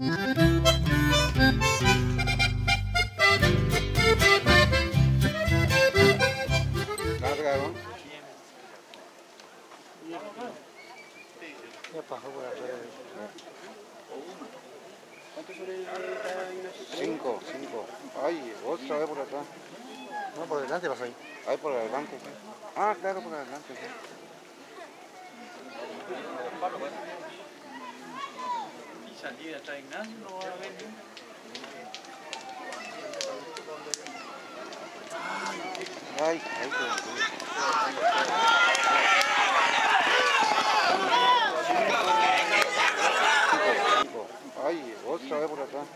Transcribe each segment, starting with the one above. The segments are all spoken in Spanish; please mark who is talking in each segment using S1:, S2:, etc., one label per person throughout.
S1: Largaron.
S2: Ya pasó por afuera.
S1: Cinco, cinco. Ay, otra vez por atrás.
S2: No, por delante pasó ahí.
S1: Ahí por adelante, sí. Ah, claro, por adelante, sí.
S3: Y salida está Ignacio, no va a venir.
S1: Ay, cinco. Ay, otra vez por atrás.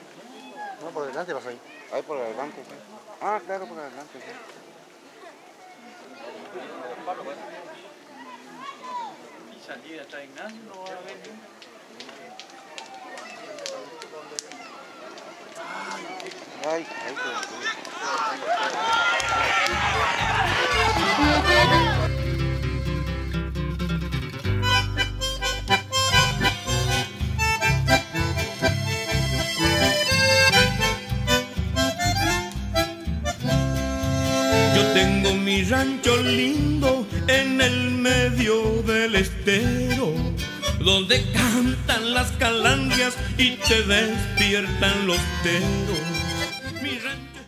S2: No, por delante pasó ahí.
S1: Ahí por adelante, sí. Ah, claro, por adelante, sí.
S3: Y salida está Ignacio, no va a venir.
S4: Yo tengo mi rancho lindo en el medio del estero, donde cantan las calandrias y te despiertan los teros. mi rente.